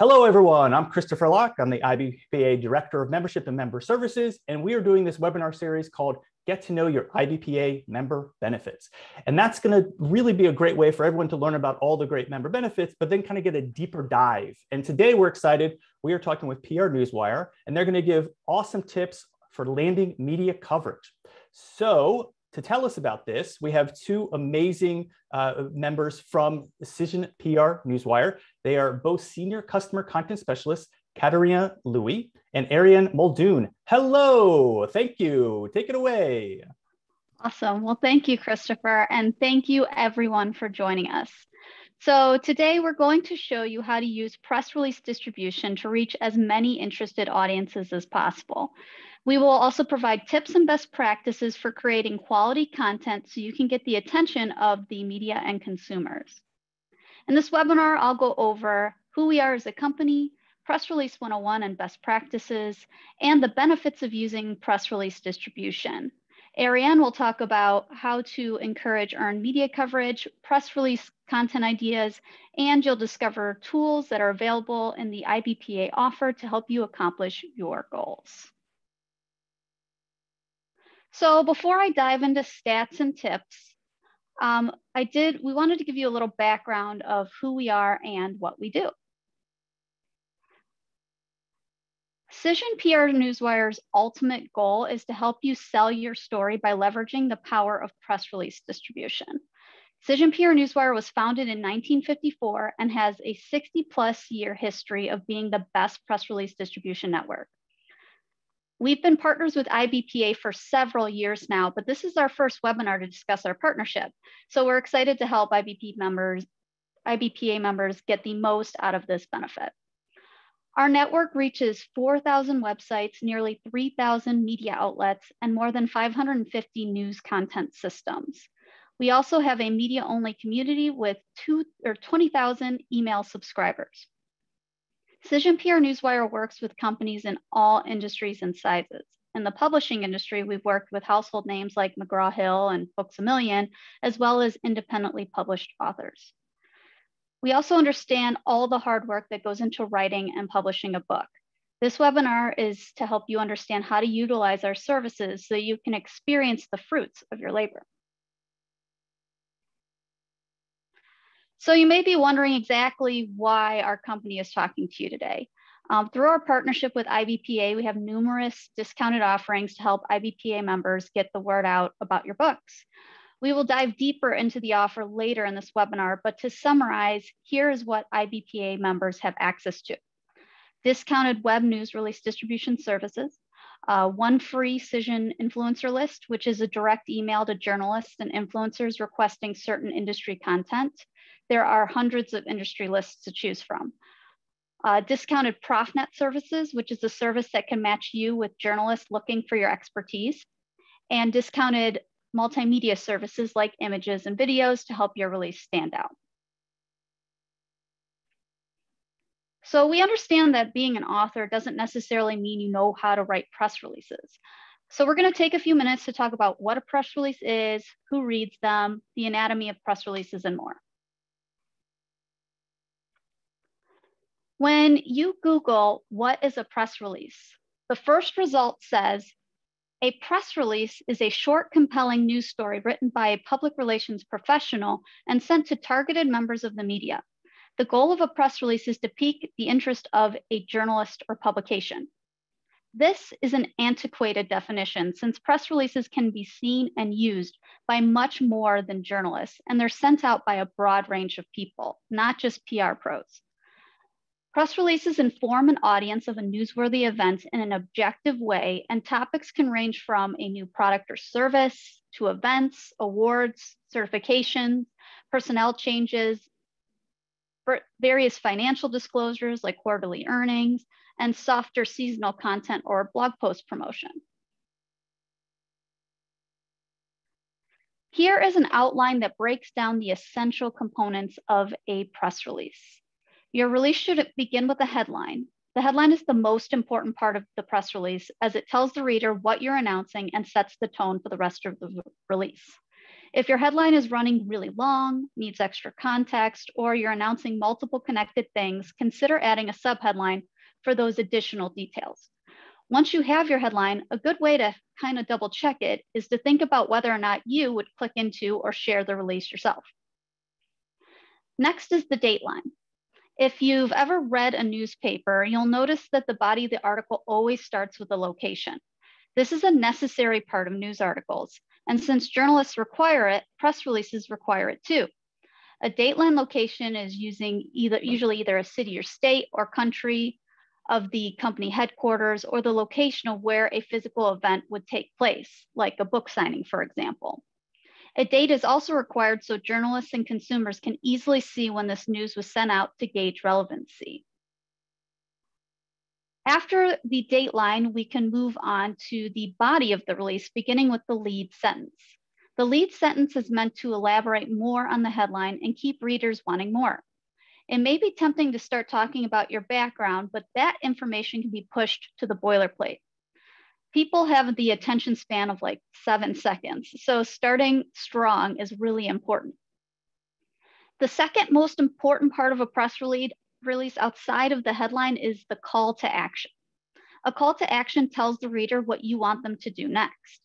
Hello, everyone. I'm Christopher Locke. I'm the IBPA Director of Membership and Member Services, and we are doing this webinar series called Get to Know Your IBPA Member Benefits. And that's going to really be a great way for everyone to learn about all the great member benefits, but then kind of get a deeper dive. And today we're excited. We are talking with PR Newswire, and they're going to give awesome tips for landing media coverage. So to tell us about this, we have two amazing uh, members from the Cision PR Newswire. They are both senior customer content specialists, Katarina Louis and Ariane Muldoon. Hello, thank you. Take it away. Awesome. Well, thank you, Christopher, and thank you everyone for joining us. So today we're going to show you how to use press release distribution to reach as many interested audiences as possible. We will also provide tips and best practices for creating quality content so you can get the attention of the media and consumers. In this webinar, I'll go over who we are as a company, press release 101 and best practices, and the benefits of using press release distribution. Ariane will talk about how to encourage earned media coverage, press release content ideas, and you'll discover tools that are available in the IBPA offer to help you accomplish your goals. So before I dive into stats and tips, um, I did, we wanted to give you a little background of who we are and what we do. Cision PR Newswire's ultimate goal is to help you sell your story by leveraging the power of press release distribution. Cision PR Newswire was founded in 1954 and has a 60 plus year history of being the best press release distribution network. We've been partners with IBPA for several years now, but this is our first webinar to discuss our partnership. So we're excited to help IBP members, IBPA members get the most out of this benefit. Our network reaches 4,000 websites, nearly 3,000 media outlets, and more than 550 news content systems. We also have a media only community with two or 20,000 email subscribers. Cision PR Newswire works with companies in all industries and sizes. In the publishing industry, we've worked with household names like McGraw-Hill and Books A Million, as well as independently published authors. We also understand all the hard work that goes into writing and publishing a book. This webinar is to help you understand how to utilize our services so you can experience the fruits of your labor. So you may be wondering exactly why our company is talking to you today. Um, through our partnership with IBPA, we have numerous discounted offerings to help IBPA members get the word out about your books. We will dive deeper into the offer later in this webinar, but to summarize, here is what IBPA members have access to. Discounted web news release distribution services, uh, one free Cision influencer list, which is a direct email to journalists and influencers requesting certain industry content, there are hundreds of industry lists to choose from. Uh, discounted ProfNet services, which is a service that can match you with journalists looking for your expertise, and discounted multimedia services like images and videos to help your release stand out. So we understand that being an author doesn't necessarily mean you know how to write press releases. So we're gonna take a few minutes to talk about what a press release is, who reads them, the anatomy of press releases, and more. When you Google what is a press release, the first result says a press release is a short, compelling news story written by a public relations professional and sent to targeted members of the media. The goal of a press release is to pique the interest of a journalist or publication. This is an antiquated definition since press releases can be seen and used by much more than journalists, and they're sent out by a broad range of people, not just PR pros. Press releases inform an audience of a newsworthy event in an objective way, and topics can range from a new product or service to events, awards, certifications, personnel changes, various financial disclosures like quarterly earnings, and softer seasonal content or blog post promotion. Here is an outline that breaks down the essential components of a press release. Your release should begin with a headline. The headline is the most important part of the press release as it tells the reader what you're announcing and sets the tone for the rest of the release. If your headline is running really long, needs extra context, or you're announcing multiple connected things, consider adding a subheadline for those additional details. Once you have your headline, a good way to kind of double check it is to think about whether or not you would click into or share the release yourself. Next is the dateline. If you've ever read a newspaper, you'll notice that the body of the article always starts with a location. This is a necessary part of news articles. And since journalists require it, press releases require it too. A dateline location is using either usually either a city or state or country of the company headquarters or the location of where a physical event would take place, like a book signing, for example. A date is also required so journalists and consumers can easily see when this news was sent out to gauge relevancy. After the date line, we can move on to the body of the release, beginning with the lead sentence. The lead sentence is meant to elaborate more on the headline and keep readers wanting more. It may be tempting to start talking about your background, but that information can be pushed to the boilerplate. People have the attention span of like seven seconds, so starting strong is really important. The second most important part of a press release, release outside of the headline is the call to action. A call to action tells the reader what you want them to do next.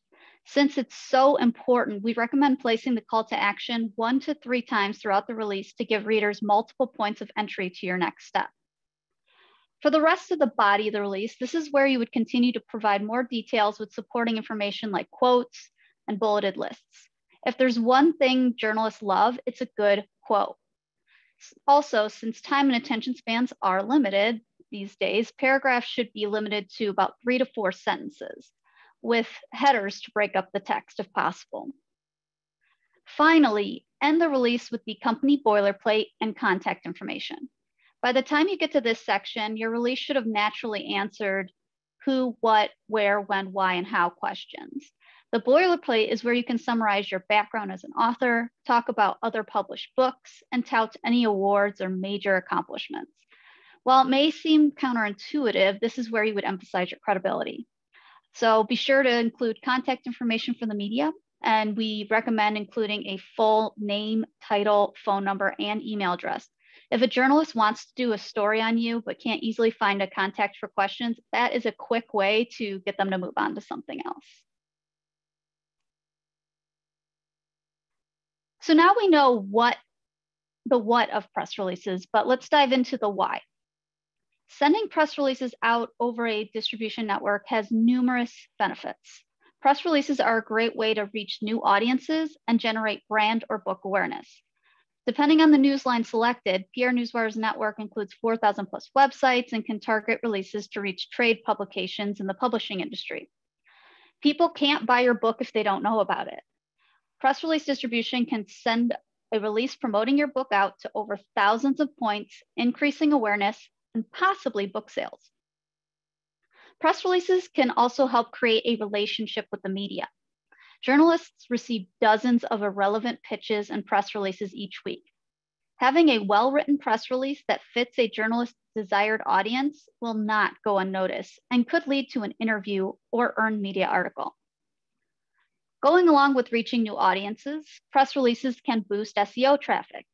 Since it's so important, we recommend placing the call to action one to three times throughout the release to give readers multiple points of entry to your next step. For the rest of the body of the release, this is where you would continue to provide more details with supporting information like quotes and bulleted lists. If there's one thing journalists love, it's a good quote. Also, since time and attention spans are limited these days, paragraphs should be limited to about three to four sentences with headers to break up the text if possible. Finally, end the release with the company boilerplate and contact information. By the time you get to this section, your release should have naturally answered who, what, where, when, why, and how questions. The boilerplate is where you can summarize your background as an author, talk about other published books, and tout any awards or major accomplishments. While it may seem counterintuitive, this is where you would emphasize your credibility. So be sure to include contact information for the media. And we recommend including a full name, title, phone number, and email address. If a journalist wants to do a story on you but can't easily find a contact for questions, that is a quick way to get them to move on to something else. So now we know what the what of press releases, but let's dive into the why. Sending press releases out over a distribution network has numerous benefits. Press releases are a great way to reach new audiences and generate brand or book awareness. Depending on the newsline selected, PR Newswire's network includes 4,000 plus websites and can target releases to reach trade publications in the publishing industry. People can't buy your book if they don't know about it. Press release distribution can send a release promoting your book out to over thousands of points, increasing awareness and possibly book sales. Press releases can also help create a relationship with the media. Journalists receive dozens of irrelevant pitches and press releases each week. Having a well written press release that fits a journalist's desired audience will not go unnoticed and could lead to an interview or earned media article. Going along with reaching new audiences, press releases can boost SEO traffic.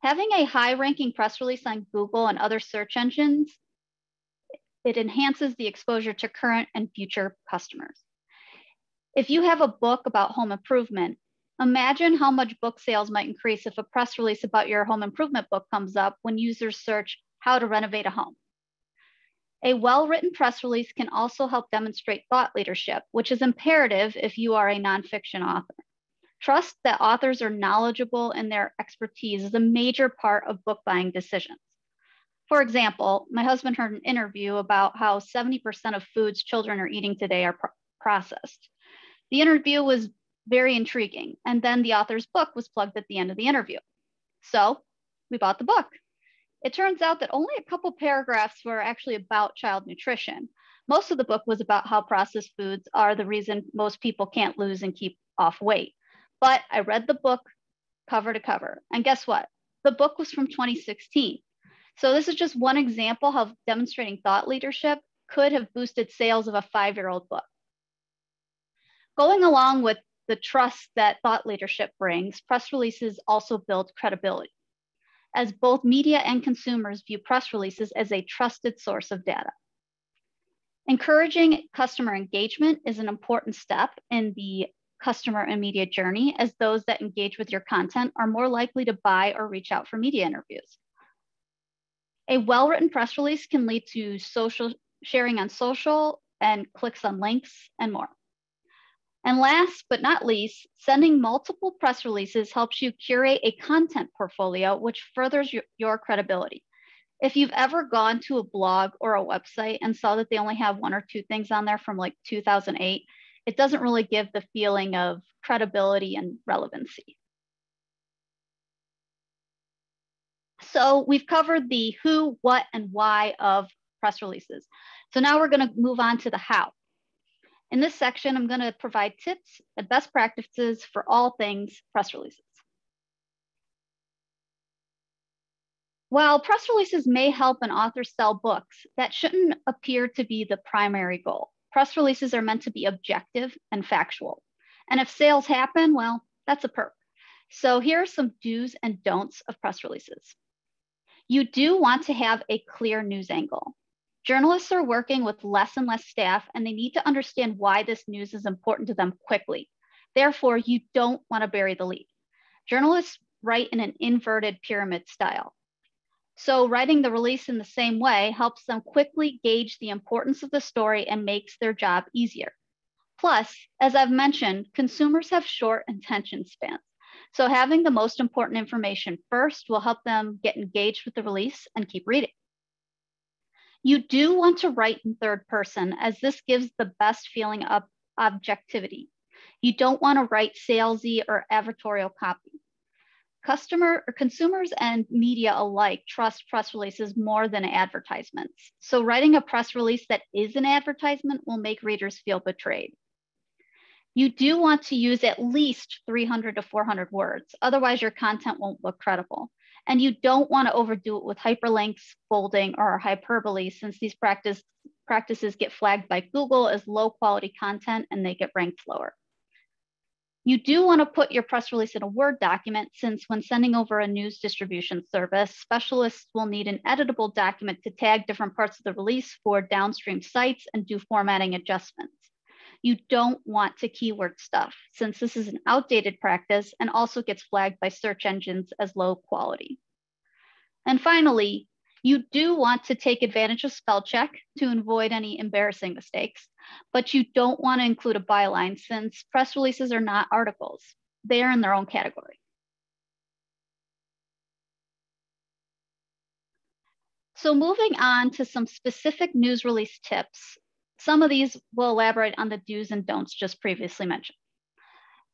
Having a high ranking press release on Google and other search engines, it enhances the exposure to current and future customers. If you have a book about home improvement, imagine how much book sales might increase if a press release about your home improvement book comes up when users search how to renovate a home. A well written press release can also help demonstrate thought leadership, which is imperative if you are a nonfiction author. Trust that authors are knowledgeable in their expertise is a major part of book buying decisions. For example, my husband heard an interview about how 70% of foods children are eating today are processed. The interview was very intriguing, and then the author's book was plugged at the end of the interview. So we bought the book. It turns out that only a couple paragraphs were actually about child nutrition. Most of the book was about how processed foods are the reason most people can't lose and keep off weight. But I read the book cover to cover. And guess what? The book was from 2016. So this is just one example of demonstrating thought leadership could have boosted sales of a five year old book. Going along with the trust that thought leadership brings, press releases also build credibility, as both media and consumers view press releases as a trusted source of data. Encouraging customer engagement is an important step in the customer and media journey, as those that engage with your content are more likely to buy or reach out for media interviews. A well-written press release can lead to social sharing on social and clicks on links and more. And last but not least, sending multiple press releases helps you curate a content portfolio, which furthers your, your, credibility. If you've ever gone to a blog or a website and saw that they only have one or two things on there from like 2008, it doesn't really give the feeling of credibility and relevancy. So we've covered the who, what, and why of press releases. So now we're gonna move on to the how. In this section, I'm gonna provide tips and best practices for all things press releases. While press releases may help an author sell books, that shouldn't appear to be the primary goal. Press releases are meant to be objective and factual. And if sales happen, well, that's a perk. So here are some do's and don'ts of press releases. You do want to have a clear news angle. Journalists are working with less and less staff, and they need to understand why this news is important to them quickly. Therefore, you don't want to bury the lead. Journalists write in an inverted pyramid style. So, writing the release in the same way helps them quickly gauge the importance of the story and makes their job easier. Plus, as I've mentioned, consumers have short attention spans. So, having the most important information first will help them get engaged with the release and keep reading. You do want to write in third person as this gives the best feeling of objectivity. You don't want to write salesy or advertorial copy. Customer or consumers and media alike trust press releases more than advertisements. So writing a press release that is an advertisement will make readers feel betrayed. You do want to use at least 300 to 400 words, otherwise your content won't look credible. And you don't want to overdo it with hyperlinks, bolding, or hyperbole, since these practice, practices get flagged by Google as low quality content and they get ranked lower. You do want to put your press release in a Word document since when sending over a news distribution service, specialists will need an editable document to tag different parts of the release for downstream sites and do formatting adjustments. You don't want to keyword stuff since this is an outdated practice and also gets flagged by search engines as low quality. And finally, you do want to take advantage of spell check to avoid any embarrassing mistakes, but you don't want to include a byline since press releases are not articles. They are in their own category. So moving on to some specific news release tips some of these will elaborate on the do's and don'ts just previously mentioned.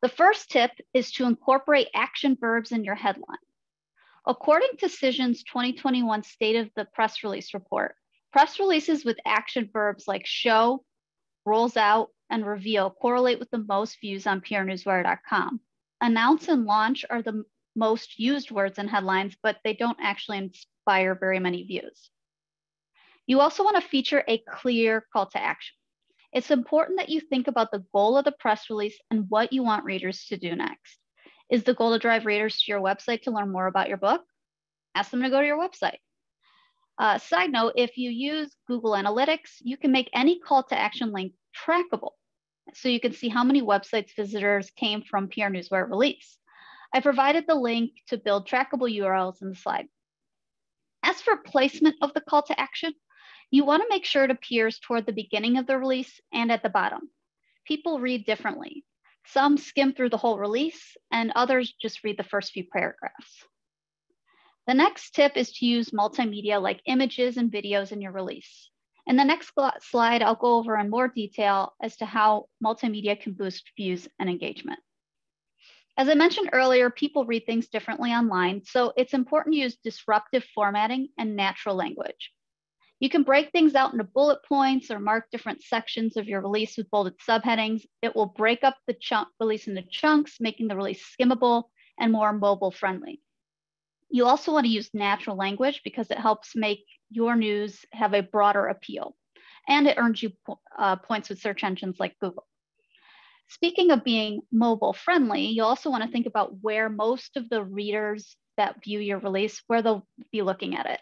The first tip is to incorporate action verbs in your headline. According to Cision's 2021 State of the Press Release report, press releases with action verbs like show, rolls out, and reveal correlate with the most views on prnewswire.com. Announce and launch are the most used words in headlines, but they don't actually inspire very many views. You also want to feature a clear call to action. It's important that you think about the goal of the press release and what you want readers to do next. Is the goal to drive readers to your website to learn more about your book? Ask them to go to your website. Uh, side note, if you use Google Analytics, you can make any call to action link trackable. So you can see how many websites visitors came from PR Newswire release. I provided the link to build trackable URLs in the slide. As for placement of the call to action, you want to make sure it appears toward the beginning of the release and at the bottom. People read differently. Some skim through the whole release and others just read the first few paragraphs. The next tip is to use multimedia like images and videos in your release. In the next slide, I'll go over in more detail as to how multimedia can boost views and engagement. As I mentioned earlier, people read things differently online, so it's important to use disruptive formatting and natural language. You can break things out into bullet points or mark different sections of your release with bolded subheadings. It will break up the chunk release into chunks, making the release skimmable and more mobile friendly. You also want to use natural language because it helps make your news have a broader appeal and it earns you uh, points with search engines like Google. Speaking of being mobile friendly, you also want to think about where most of the readers that view your release, where they'll be looking at it.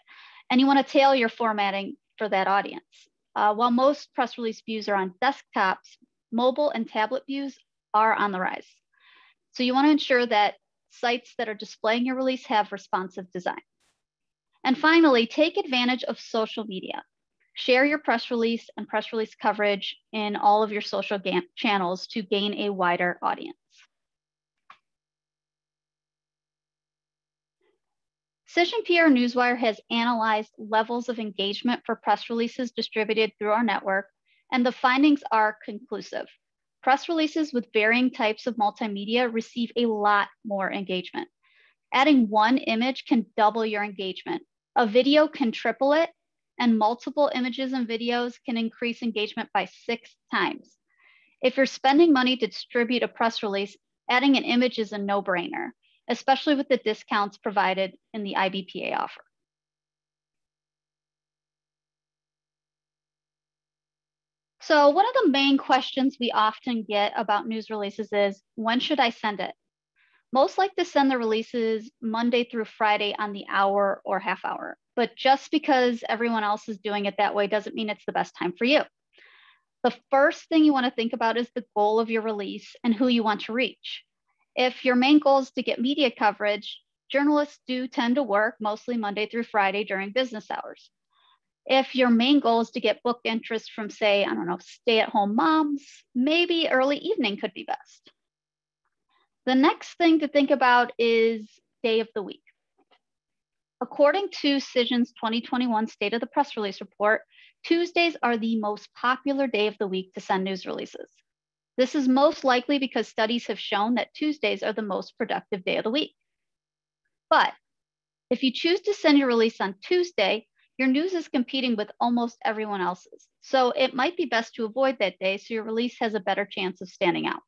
And you want to tailor your formatting for that audience. Uh, while most press release views are on desktops, mobile and tablet views are on the rise. So you want to ensure that sites that are displaying your release have responsive design. And finally, take advantage of social media. Share your press release and press release coverage in all of your social channels to gain a wider audience. Cision PR Newswire has analyzed levels of engagement for press releases distributed through our network, and the findings are conclusive. Press releases with varying types of multimedia receive a lot more engagement. Adding one image can double your engagement. A video can triple it, and multiple images and videos can increase engagement by six times. If you're spending money to distribute a press release, adding an image is a no brainer, especially with the discounts provided in the IBPA offer. So one of the main questions we often get about news releases is, when should I send it? Most like to send the releases Monday through Friday on the hour or half hour. But just because everyone else is doing it that way doesn't mean it's the best time for you. The first thing you want to think about is the goal of your release and who you want to reach. If your main goal is to get media coverage, journalists do tend to work mostly Monday through Friday during business hours. If your main goal is to get book interest from, say, I don't know, stay at home moms, maybe early evening could be best. The next thing to think about is day of the week. According to Cision's 2021 State of the Press Release Report, Tuesdays are the most popular day of the week to send news releases. This is most likely because studies have shown that Tuesdays are the most productive day of the week. But if you choose to send your release on Tuesday, your news is competing with almost everyone else's. So it might be best to avoid that day so your release has a better chance of standing out.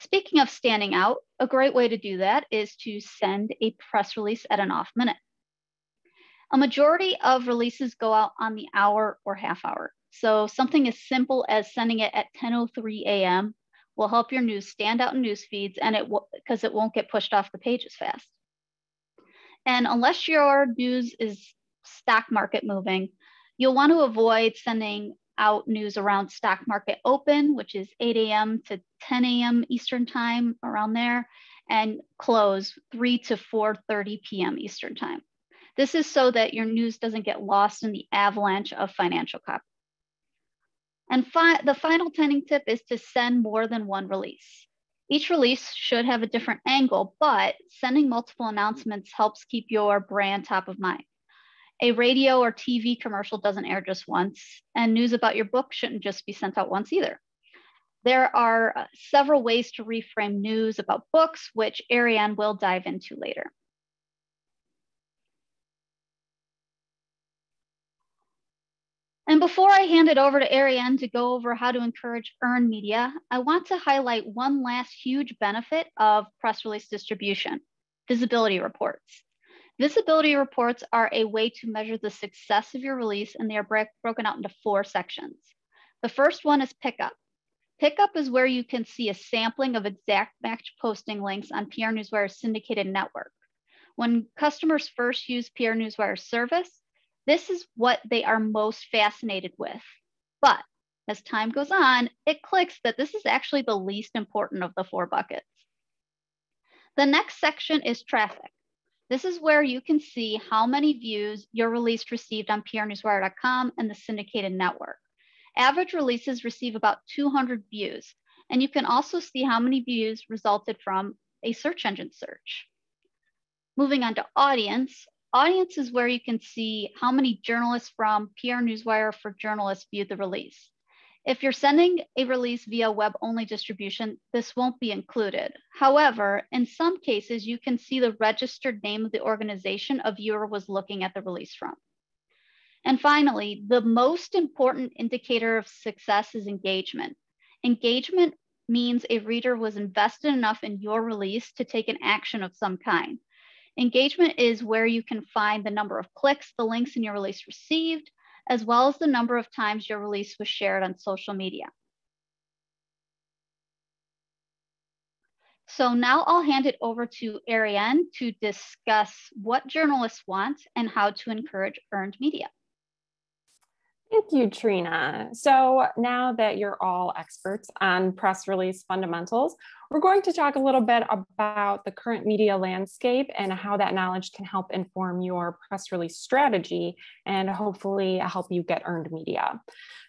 Speaking of standing out, a great way to do that is to send a press release at an off minute. A majority of releases go out on the hour or half hour. So something as simple as sending it at 10:03 a.m. will help your news stand out in news feeds and it because it won't get pushed off the page as fast. And unless your news is stock market moving, you'll want to avoid sending out news around stock market open, which is 8 a.m. to 10 a.m. Eastern time around there, and close 3 to 4:30 p.m. Eastern time. This is so that your news doesn't get lost in the avalanche of financial copy. And fi the final tending tip is to send more than one release. Each release should have a different angle, but sending multiple announcements helps keep your brand top of mind. A radio or TV commercial doesn't air just once, and news about your book shouldn't just be sent out once either. There are uh, several ways to reframe news about books, which Ariane will dive into later. And before I hand it over to Ariane to go over how to encourage earned media, I want to highlight one last huge benefit of press release distribution, visibility reports. Visibility reports are a way to measure the success of your release, and they are broken out into four sections. The first one is pickup. Pickup is where you can see a sampling of exact match posting links on PR Newswire's syndicated network. When customers first use PR Newswire's service, this is what they are most fascinated with. But as time goes on, it clicks that this is actually the least important of the four buckets. The next section is traffic. This is where you can see how many views your release received on prnewswire.com and the syndicated network. Average releases receive about 200 views, and you can also see how many views resulted from a search engine search. Moving on to audience, audience is where you can see how many journalists from PR Newswire for Journalists viewed the release. If you're sending a release via web only distribution, this won't be included. However, in some cases, you can see the registered name of the organization a viewer was looking at the release from. And finally, the most important indicator of success is engagement. Engagement means a reader was invested enough in your release to take an action of some kind. Engagement is where you can find the number of clicks the links in your release received, as well as the number of times your release was shared on social media. So now I'll hand it over to Ariane to discuss what journalists want and how to encourage earned media. Thank you, Trina. So now that you're all experts on press release fundamentals, we're going to talk a little bit about the current media landscape and how that knowledge can help inform your press release strategy and hopefully help you get earned media.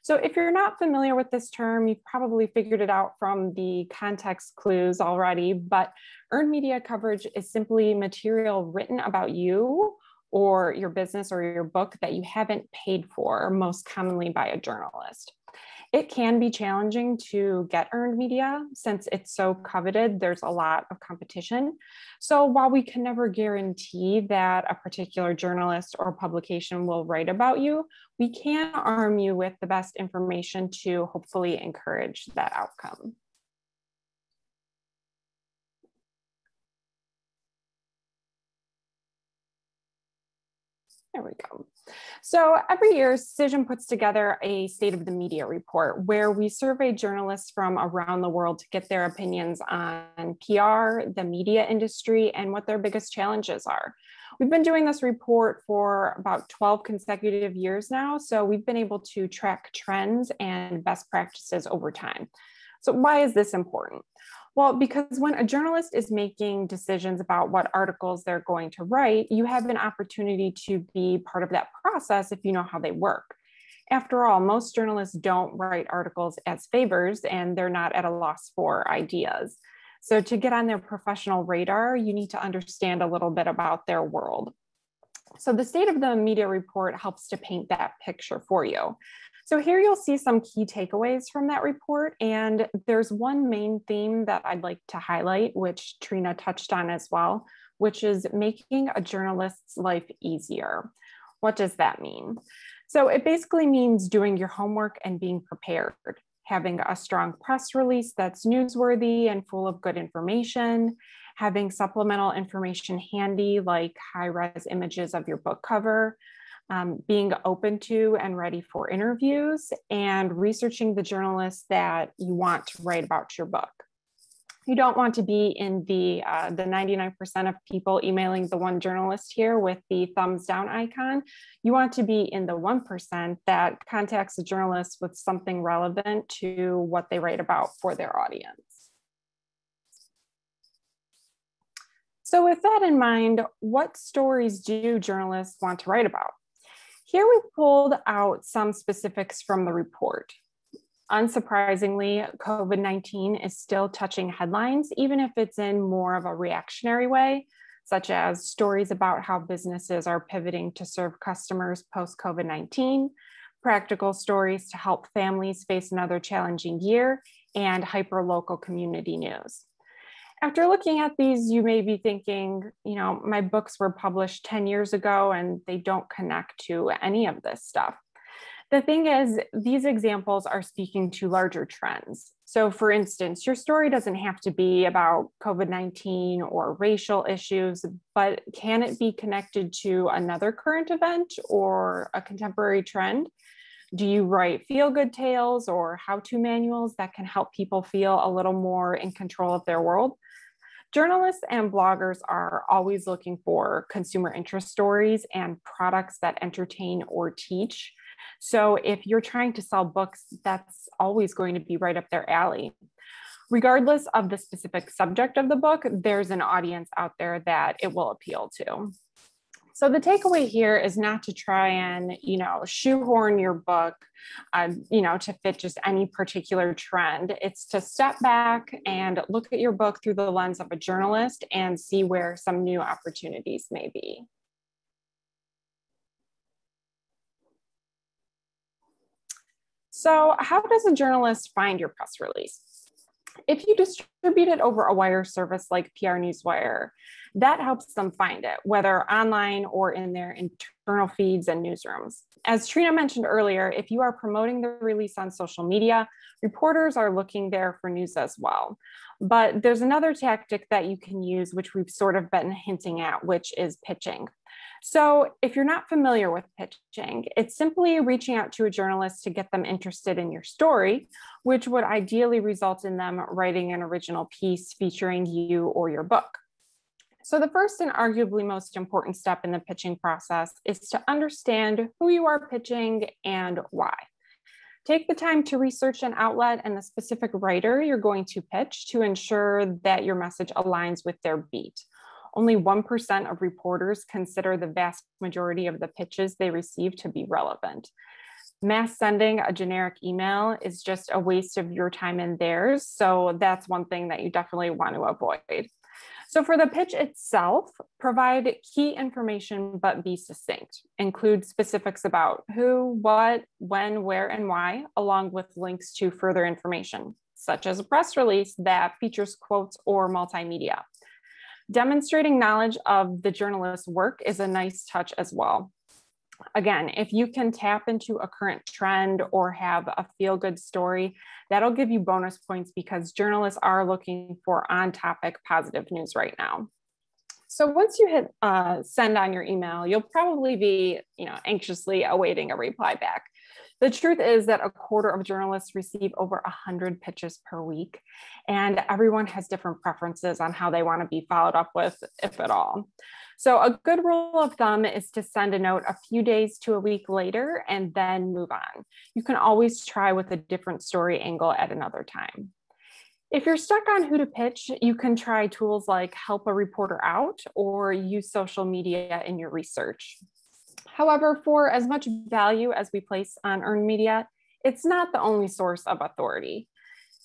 So if you're not familiar with this term, you've probably figured it out from the context clues already, but earned media coverage is simply material written about you or your business or your book that you haven't paid for, most commonly by a journalist. It can be challenging to get earned media since it's so coveted, there's a lot of competition. So, while we can never guarantee that a particular journalist or publication will write about you, we can arm you with the best information to hopefully encourage that outcome. There we go. So every year, Cision puts together a state of the media report where we survey journalists from around the world to get their opinions on PR, the media industry, and what their biggest challenges are. We've been doing this report for about 12 consecutive years now, so we've been able to track trends and best practices over time. So why is this important? Well, because when a journalist is making decisions about what articles they're going to write, you have an opportunity to be part of that process if you know how they work. After all, most journalists don't write articles as favors and they're not at a loss for ideas. So, to get on their professional radar, you need to understand a little bit about their world. So, the state of the media report helps to paint that picture for you. So here you'll see some key takeaways from that report. And there's one main theme that I'd like to highlight, which Trina touched on as well, which is making a journalist's life easier. What does that mean? So it basically means doing your homework and being prepared, having a strong press release that's newsworthy and full of good information, having supplemental information handy like high res images of your book cover, um, being open to and ready for interviews, and researching the journalists that you want to write about your book. You don't want to be in the uh, the 99% of people emailing the one journalist here with the thumbs down icon. You want to be in the 1% that contacts the journalist with something relevant to what they write about for their audience. So, with that in mind, what stories do journalists want to write about? Here we pulled out some specifics from the report. Unsurprisingly, COVID 19 is still touching headlines, even if it's in more of a reactionary way, such as stories about how businesses are pivoting to serve customers post COVID 19, practical stories to help families face another challenging year, and hyper local community news after looking at these, you may be thinking, you know, my books were published 10 years ago and they don't connect to any of this stuff. The thing is, these examples are speaking to larger trends. So, for instance, your story doesn't have to be about COVID 19 or racial issues, but can it be connected to another current event or a contemporary trend? Do you write feel good tales or how to manuals that can help people feel a little more in control of their world? Journalists and bloggers are always looking for consumer interest stories and products that entertain or teach. So if you're trying to sell books, that's always going to be right up their alley. Regardless of the specific subject of the book, there's an audience out there that it will appeal to. So the takeaway here is not to try and, you know, shoehorn your book, uh, you know, to fit just any particular trend. It's to step back and look at your book through the lens of a journalist and see where some new opportunities may be. So how does a journalist find your press release? If you distribute it over a wire service like PR Newswire, that helps them find it, whether online or in their internal feeds and newsrooms. As Trina mentioned earlier, if you are promoting the release on social media, reporters are looking there for news as well. But there's another tactic that you can use, which we've sort of been hinting at, which is pitching. So, if you're not familiar with pitching, it's simply reaching out to a journalist to get them interested in your story, which would ideally result in them writing an original piece featuring you or your book. So, the first and arguably most important step in the pitching process is to understand who you are pitching and why. Take the time to research an outlet and the specific writer you're going to pitch to ensure that your message aligns with their beat. Only 1% of reporters consider the vast majority of the pitches they receive to be relevant. Mass sending a generic email is just a waste of your time and theirs. So that's one thing that you definitely want to avoid. So for the pitch itself, provide key information, but be succinct. Include specifics about who, what, when, where, and why, along with links to further information, such as a press release that features quotes or multimedia. Demonstrating knowledge of the journalist's work is a nice touch as well. Again, if you can tap into a current trend or have a feel good story, that'll give you bonus points because journalists are looking for on topic positive news right now. So once you hit uh, send on your email, you'll probably be, you know, anxiously awaiting a reply back. The truth is that a quarter of journalists receive over 100 pitches per week, and everyone has different preferences on how they want to be followed up with, if at all. So, a good rule of thumb is to send a note a few days to a week later and then move on. You can always try with a different story angle at another time. If you're stuck on who to pitch, you can try tools like Help a Reporter Out or use social media in your research. However, for as much value as we place on earned media, it's not the only source of authority.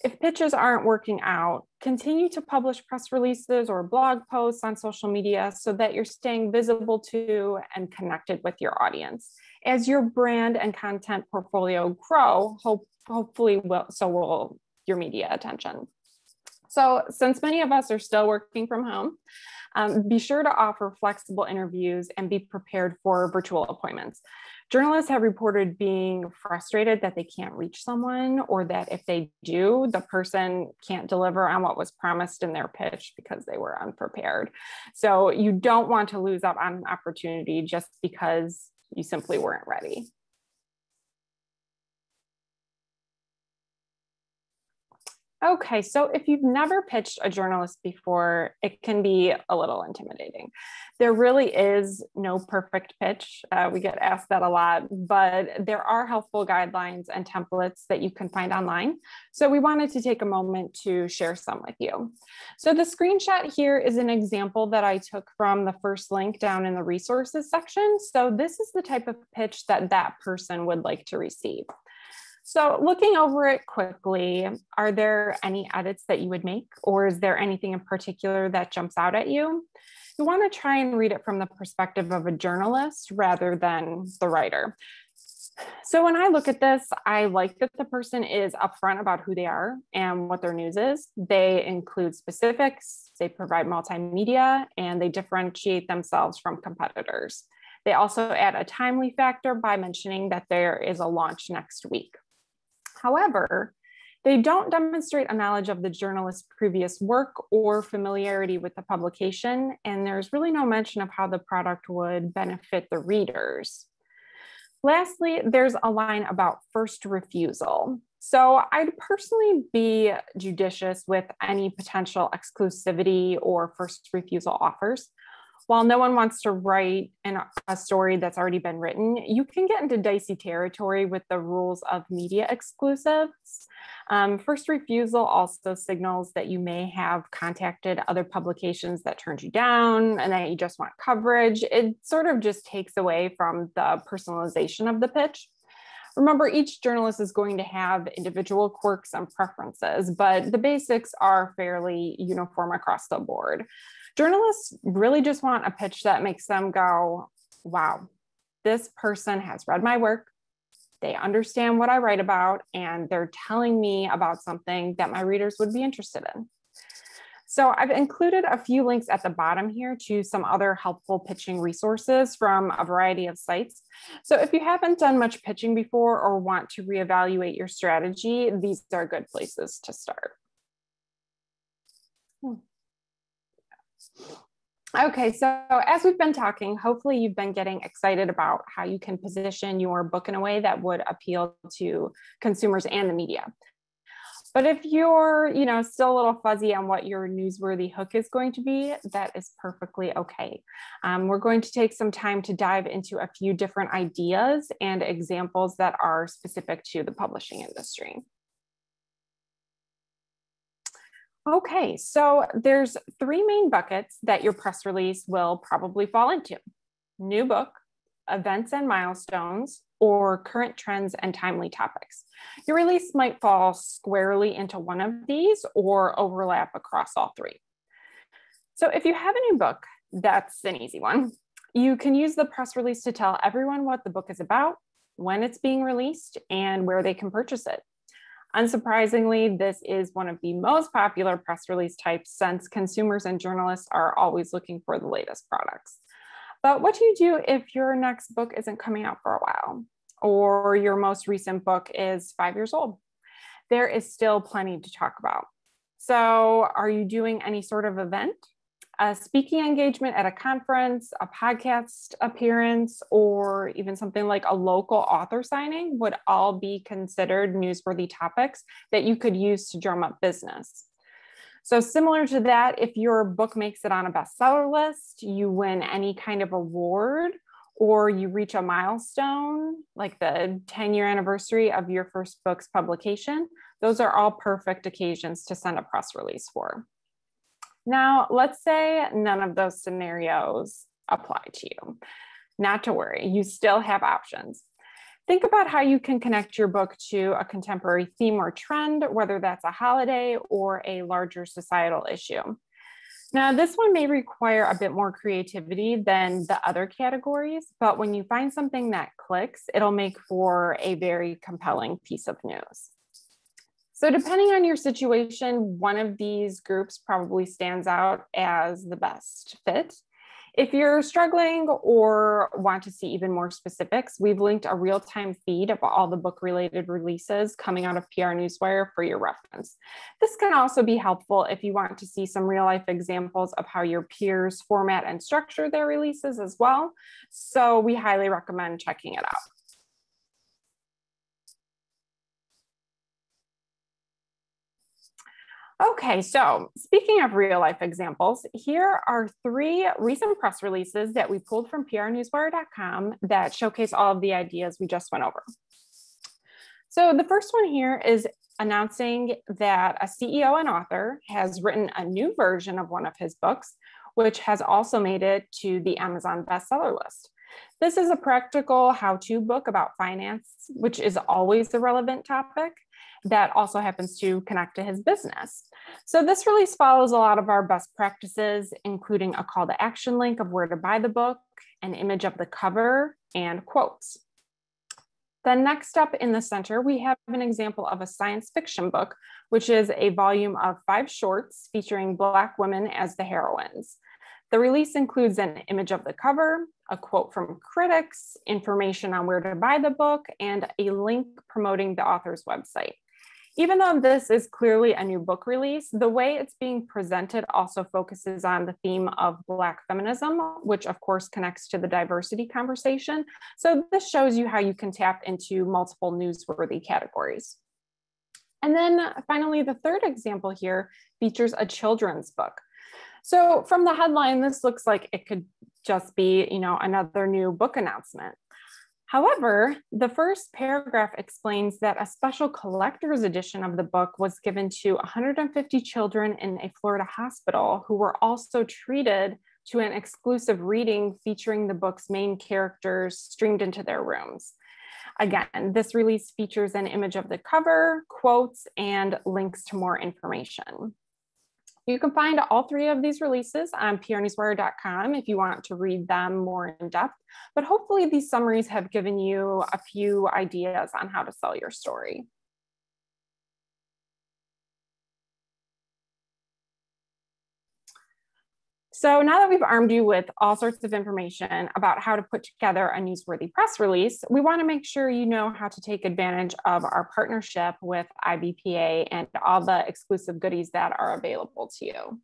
If pitches aren't working out, continue to publish press releases or blog posts on social media so that you're staying visible to and connected with your audience. As your brand and content portfolio grow, hope, hopefully will, so will your media attention. So since many of us are still working from home, um, be sure to offer flexible interviews and be prepared for virtual appointments. Journalists have reported being frustrated that they can't reach someone, or that if they do, the person can't deliver on what was promised in their pitch because they were unprepared. So you don't want to lose out on an opportunity just because you simply weren't ready. Okay, so if you've never pitched a journalist before, it can be a little intimidating. There really is no perfect pitch. Uh, we get asked that a lot, but there are helpful guidelines and templates that you can find online. So we wanted to take a moment to share some with you. So the screenshot here is an example that I took from the first link down in the resources section. So this is the type of pitch that that person would like to receive. So looking over it quickly, are there any edits that you would make or is there anything in particular that jumps out at you? You want to try and read it from the perspective of a journalist rather than the writer. So when I look at this, I like that the person is upfront about who they are and what their news is. They include specifics, they provide multimedia, and they differentiate themselves from competitors. They also add a timely factor by mentioning that there is a launch next week. However, they don't demonstrate a knowledge of the journalist's previous work or familiarity with the publication, and there's really no mention of how the product would benefit the readers. Lastly, there's a line about first refusal. So I'd personally be judicious with any potential exclusivity or first refusal offers while no one wants to write an, a story that's already been written, you can get into dicey territory with the rules of media exclusives. Um, first refusal also signals that you may have contacted other publications that turned you down and that you just want coverage. It sort of just takes away from the personalization of the pitch. Remember, each journalist is going to have individual quirks and preferences, but the basics are fairly uniform across the board journalists really just want a pitch that makes them go, wow, this person has read my work. They understand what I write about, and they're telling me about something that my readers would be interested in. So I've included a few links at the bottom here to some other helpful pitching resources from a variety of sites. So if you haven't done much pitching before or want to reevaluate your strategy, these are good places to start. Okay, so as we've been talking, hopefully you've been getting excited about how you can position your book in a way that would appeal to consumers and the media. But if you're, you know, still a little fuzzy on what your newsworthy hook is going to be, that is perfectly okay. Um, we're going to take some time to dive into a few different ideas and examples that are specific to the publishing industry. Okay, so there's three main buckets that your press release will probably fall into. New book, events and milestones, or current trends and timely topics. Your release might fall squarely into one of these or overlap across all three. So if you have a new book, that's an easy one. You can use the press release to tell everyone what the book is about, when it's being released, and where they can purchase it. Unsurprisingly, this is one of the most popular press release types since consumers and journalists are always looking for the latest products. But what do you do if your next book isn't coming out for a while or your most recent book is five years old? There is still plenty to talk about. So, are you doing any sort of event? A speaking engagement at a conference, a podcast appearance, or even something like a local author signing would all be considered newsworthy topics that you could use to drum up business. So, similar to that, if your book makes it on a bestseller list, you win any kind of award, or you reach a milestone like the 10 year anniversary of your first book's publication, those are all perfect occasions to send a press release for. Now, let's say none of those scenarios apply to you. Not to worry, you still have options. Think about how you can connect your book to a contemporary theme or trend, whether that's a holiday or a larger societal issue. Now, this one may require a bit more creativity than the other categories, but when you find something that clicks, it'll make for a very compelling piece of news. So, depending on your situation, one of these groups probably stands out as the best fit. If you're struggling or want to see even more specifics, we've linked a real time feed of all the book related releases coming out of PR Newswire for your reference. This can also be helpful if you want to see some real life examples of how your peers format and structure their releases as well. So, we highly recommend checking it out. Okay, so speaking of real life examples, here are three recent press releases that we pulled from prnewswire.com that showcase all of the ideas we just went over. So the first one here is announcing that a CEO and author has written a new version of one of his books, which has also made it to the Amazon bestseller list. This is a practical how to book about finance, which is always a relevant topic that also happens to connect to his business. So this release follows a lot of our best practices, including a call to action link of where to buy the book, an image of the cover, and quotes. Then next up in the center, we have an example of a science fiction book, which is a volume of five shorts featuring Black women as the heroines. The release includes an image of the cover, a quote from critics, information on where to buy the book, and a link promoting the author's website. Even though this is clearly a new book release, the way it's being presented also focuses on the theme of Black feminism, which of course connects to the diversity conversation. So this shows you how you can tap into multiple newsworthy categories. And then finally, the third example here features a children's book. So from the headline, this looks like it could just be, you know, another new book announcement. However, the first paragraph explains that a special collector's edition of the book was given to 150 children in a Florida hospital who were also treated to an exclusive reading featuring the book's main characters streamed into their rooms. Again, this release features an image of the cover, quotes, and links to more information. You can find all three of these releases on prnewswire.com if you want to read them more in depth, but hopefully these summaries have given you a few ideas on how to sell your story. So now that we've armed you with all sorts of information about how to put together a newsworthy press release, we want to make sure you know how to take advantage of our partnership with IBPA and all the exclusive goodies that are available to you.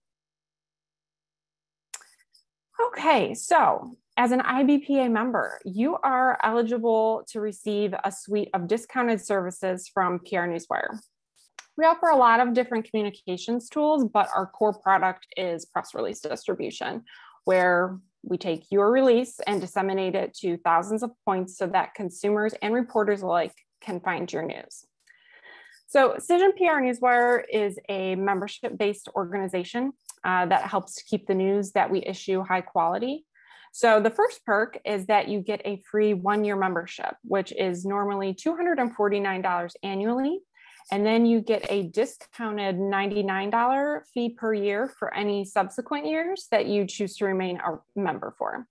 Okay, so as an IBPA member, you are eligible to receive a suite of discounted services from PR Newswire. We offer a lot of different communications tools, but our core product is press release distribution, where we take your release and disseminate it to thousands of points so that consumers and reporters alike can find your news. So Cision PR Newswire is a membership-based organization uh, that helps keep the news that we issue high quality. So the first perk is that you get a free one-year membership, which is normally $249 annually. And then you get a discounted $99 fee per year for any subsequent years that you choose to remain a member for.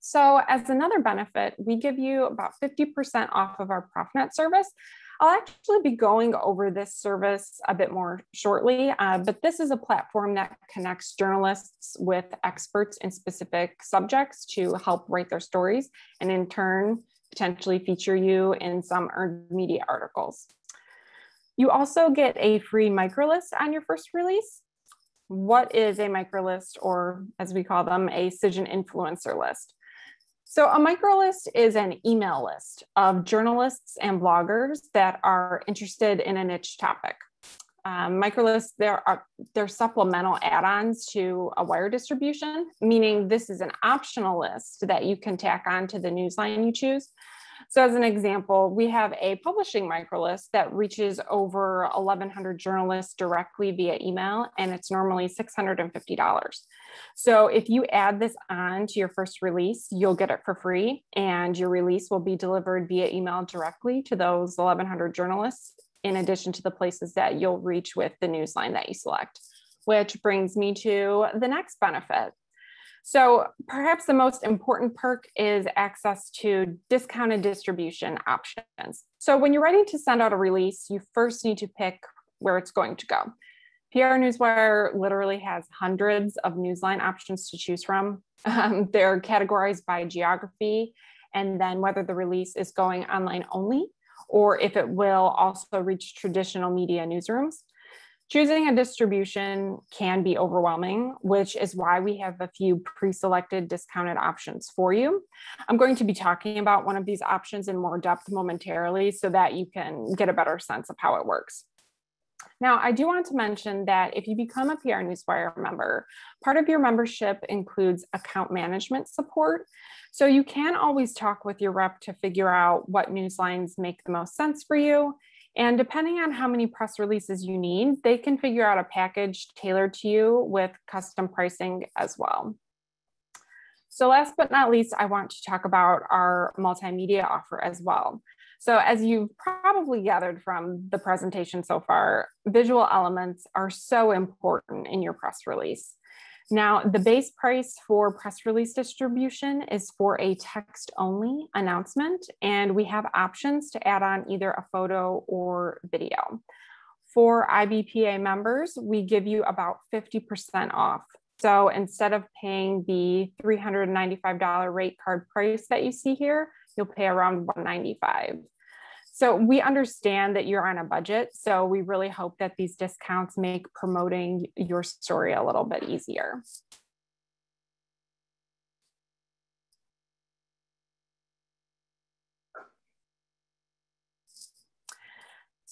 So as another benefit, we give you about 50% off of our ProfNet service. I'll actually be going over this service a bit more shortly, uh, but this is a platform that connects journalists with experts in specific subjects to help write their stories and in turn potentially feature you in some earned media articles. You also get a free microlist on your first release. What is a microlist, or as we call them, a Cision influencer list? So, a microlist is an email list of journalists and bloggers that are interested in a niche topic. Um, microlists, there are they're supplemental add-ons to a wire distribution, meaning this is an optional list that you can tack on to the newsline you choose. So as an example, we have a publishing microlist that reaches over 1,100 journalists directly via email, and it's normally $650. So if you add this on to your first release, you'll get it for free, and your release will be delivered via email directly to those 1,100 journalists, in addition to the places that you'll reach with the newsline that you select. Which brings me to the next benefit. So perhaps the most important perk is access to discounted distribution options. So when you're ready to send out a release, you first need to pick where it's going to go. PR Newswire literally has hundreds of newsline options to choose from. Um, they're categorized by geography and then whether the release is going online only or if it will also reach traditional media newsrooms. Choosing a distribution can be overwhelming, which is why we have a few pre-selected discounted options for you. I'm going to be talking about one of these options in more depth momentarily so that you can get a better sense of how it works. Now, I do want to mention that if you become a PR Newswire member, part of your membership includes account management support. So you can always talk with your rep to figure out what news lines make the most sense for you and depending on how many press releases you need, they can figure out a package tailored to you with custom pricing as well. So last but not least, I want to talk about our multimedia offer as well. So as you've probably gathered from the presentation so far, visual elements are so important in your press release. Now, the base price for press release distribution is for a text only announcement, and we have options to add on either a photo or video. For IBPA members, we give you about 50% off. So instead of paying the $395 rate card price that you see here, you'll pay around 195. So we understand that you're on a budget. So we really hope that these discounts make promoting your story a little bit easier.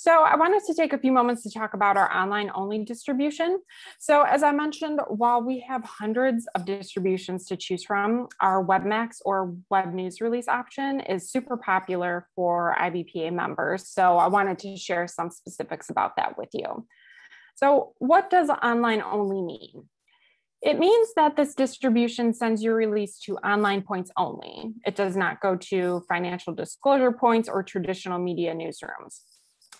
So I wanted to take a few moments to talk about our online only distribution. So as I mentioned, while we have hundreds of distributions to choose from, our WebMax or web news release option is super popular for IBPA members. So I wanted to share some specifics about that with you. So what does online only mean? It means that this distribution sends your release to online points only. It does not go to financial disclosure points or traditional media newsrooms.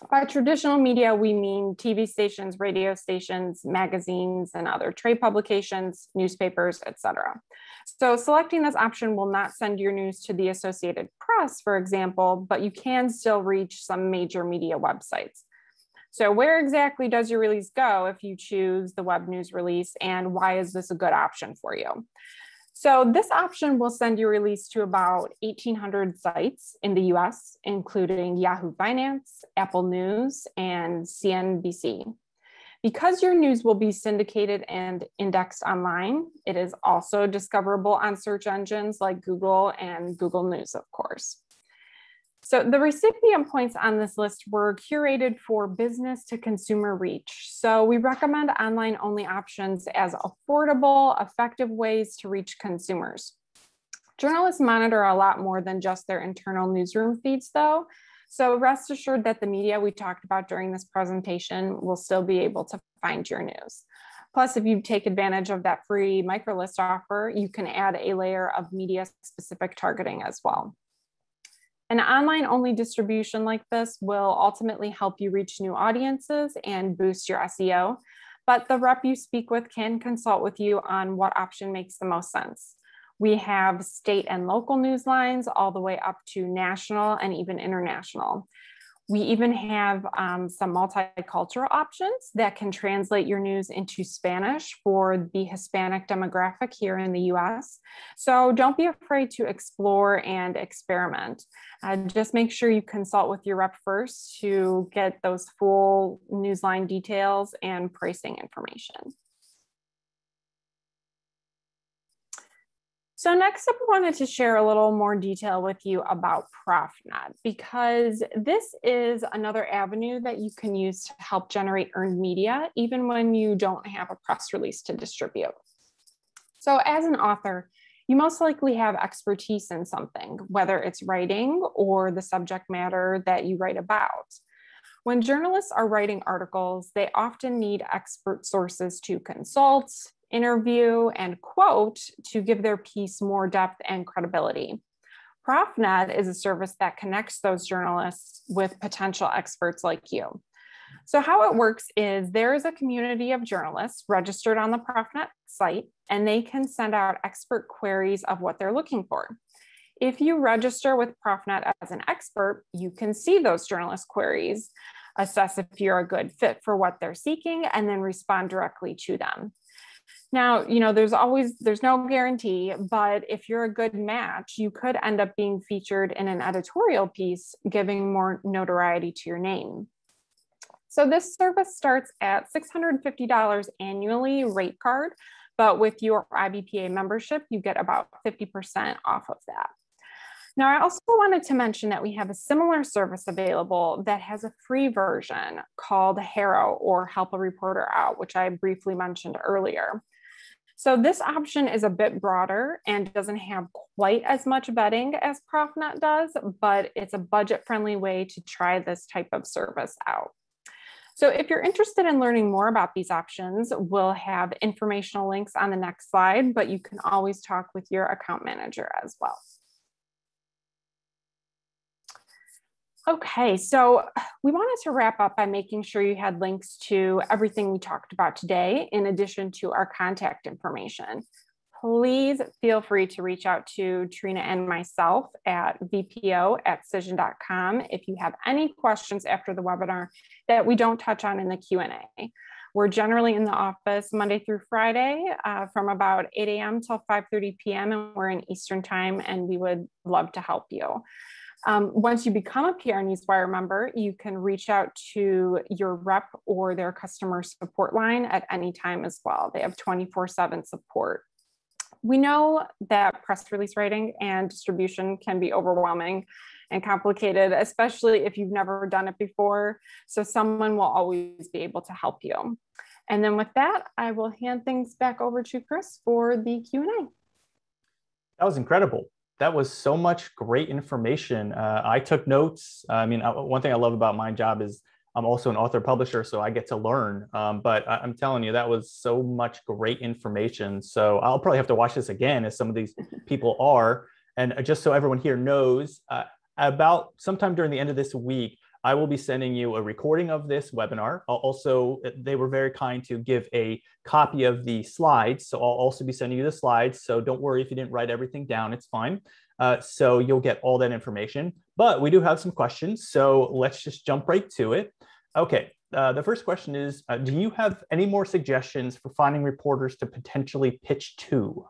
By traditional media, we mean TV stations, radio stations, magazines, and other trade publications, newspapers, etc. So selecting this option will not send your news to the Associated Press, for example, but you can still reach some major media websites. So where exactly does your release go if you choose the web news release and why is this a good option for you? So this option will send your release to about 1,800 sites in the US, including Yahoo Finance, Apple News, and CNBC. Because your news will be syndicated and indexed online, it is also discoverable on search engines like Google and Google News, of course. So the recipient points on this list were curated for business to consumer reach. So we recommend online only options as affordable, effective ways to reach consumers. Journalists monitor a lot more than just their internal newsroom feeds though. So rest assured that the media we talked about during this presentation will still be able to find your news. Plus, if you take advantage of that free microlist offer, you can add a layer of media specific targeting as well. An online only distribution like this will ultimately help you reach new audiences and boost your SEO, but the rep you speak with can consult with you on what option makes the most sense. We have state and local news lines all the way up to national and even international. We even have um, some multicultural options that can translate your news into Spanish for the Hispanic demographic here in the US. So don't be afraid to explore and experiment. Uh, just make sure you consult with your rep first to get those full newsline details and pricing information. So next up, I wanted to share a little more detail with you about ProfNet because this is another avenue that you can use to help generate earned media, even when you don't have a press release to distribute. So as an author, you most likely have expertise in something, whether it's writing or the subject matter that you write about. When journalists are writing articles, they often need expert sources to consult, interview, and quote to give their piece more depth and credibility. ProfNet is a service that connects those journalists with potential experts like you. So, how it works is there is a community of journalists registered on the ProfNet site, and they can send out expert queries of what they're looking for. If you register with ProfNet as an expert, you can see those journalist queries, assess if you're a good fit for what they're seeking, and then respond directly to them. Now, you know, there's always there's no guarantee, but if you're a good match, you could end up being featured in an editorial piece, giving more notoriety to your name. So this service starts at $650 annually rate card, but with your IBPA membership, you get about 50% off of that. Now, I also wanted to mention that we have a similar service available that has a free version called HARO or Help a Reporter Out, which I briefly mentioned earlier. So this option is a bit broader and doesn't have quite as much vetting as ProfNet does, but it's a budget friendly way to try this type of service out. So if you're interested in learning more about these options, we'll have informational links on the next slide, but you can always talk with your account manager as well. Okay, so we wanted to wrap up by making sure you had links to everything we talked about today, in addition to our contact information. Please feel free to reach out to Trina and myself at vpo at cision.com if you have any questions after the webinar that we don't touch on in the Q&A. We're generally in the office Monday through Friday uh, from about 8 a.m. till 5.30 p.m. and we're in Eastern time and we would love to help you. Um, once you become a PR Newswire member, you can reach out to your rep or their customer support line at any time as well. They have 24 7 support. We know that press release writing and distribution can be overwhelming and complicated, especially if you've never done it before. So, someone will always be able to help you. And then with that, I will hand things back over to Chris for the Q&A. That was incredible that was so much great information. Uh, I took notes. I mean, I, one thing I love about my job is I'm also an author publisher, so I get to learn. Um, but I, am telling you, that was so much great information. So I'll probably have to watch this again, as some of these people are. And just so everyone here knows, uh, about sometime during the end of this week, I will be sending you a recording of this webinar. I'll also, they were very kind to give a copy of the slides. So I'll also be sending you the slides. So don't worry if you didn't write everything down, it's fine. Uh, so you'll get all that information. But we do have some questions. So let's just jump right to it. Okay, uh, the first question is, uh, do you have any more suggestions for finding reporters to potentially pitch to?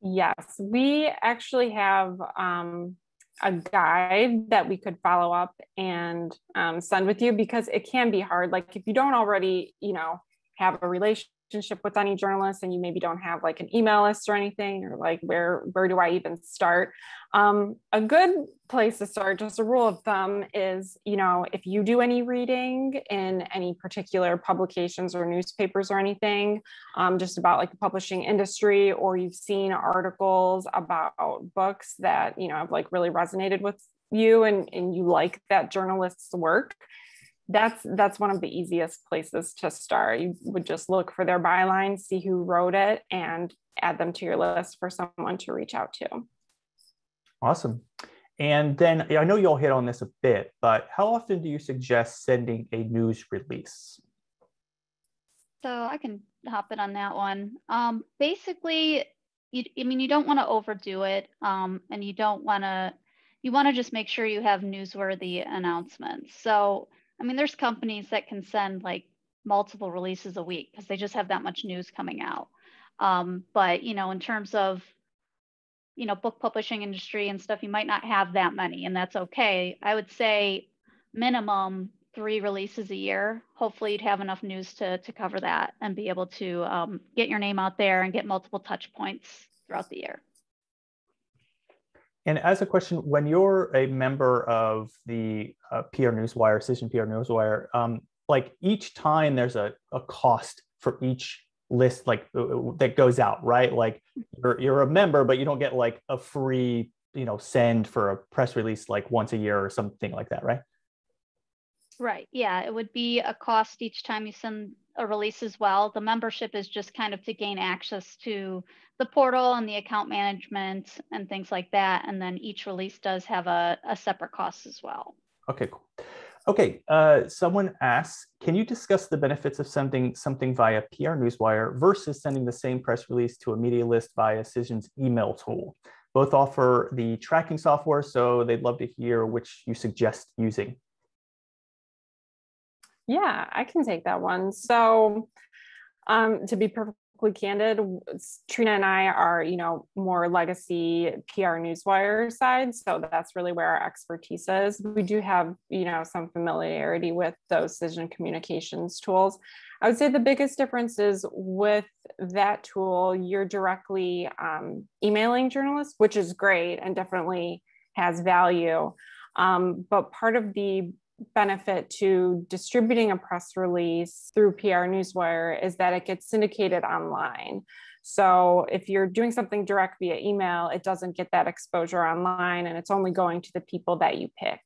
Yes, we actually have um, a guide that we could follow up and um, send with you because it can be hard. Like if you don't already, you know, have a relationship relationship with any journalist and you maybe don't have like an email list or anything or like where where do i even start? Um, a good place to start just a rule of thumb is you know if you do any reading in any particular publications or newspapers or anything um, just about like the publishing industry or you've seen articles about books that you know have like really resonated with you and, and you like that journalist's work that's that's one of the easiest places to start. You would just look for their byline, see who wrote it, and add them to your list for someone to reach out to. Awesome. And then I know you all hit on this a bit, but how often do you suggest sending a news release? So I can hop in on that one. Um, basically, you, I mean, you don't want to overdo it, um, and you don't want to. You want to just make sure you have newsworthy announcements. So I mean, there's companies that can send like multiple releases a week because they just have that much news coming out. Um, but you know, in terms of you know book publishing industry and stuff, you might not have that many, and that's okay. I would say minimum three releases a year. Hopefully, you'd have enough news to to cover that and be able to um, get your name out there and get multiple touch points throughout the year. And as a question, when you're a member of the uh, PR Newswire, Cision PR Newswire, um, like each time there's a, a cost for each list like uh, uh, that goes out, right? Like you're, you're a member, but you don't get like a free, you know, send for a press release like once a year or something like that, right? Right. Yeah, it would be a cost each time you send a release as well. The membership is just kind of to gain access to the portal and the account management and things like that. And then each release does have a, a separate cost as well. Okay, cool. Okay, uh, someone asks, can you discuss the benefits of sending something via PR Newswire versus sending the same press release to a media list via Cision's email tool? Both offer the tracking software, so they'd love to hear which you suggest using. Yeah, I can take that one. So, um, to be perfectly candid, Trina and I are, you know, more legacy PR newswire side. So that's really where our expertise is. We do have, you know, some familiarity with those the Cision communications tools. I would say the biggest difference is with that tool, you're directly um, emailing journalists, which is great and definitely has value. Um, but part of the benefit to distributing a press release through PR Newswire is that it gets syndicated online. So if you're doing something direct via email, it doesn't get that exposure online and it's only going to the people that you pick.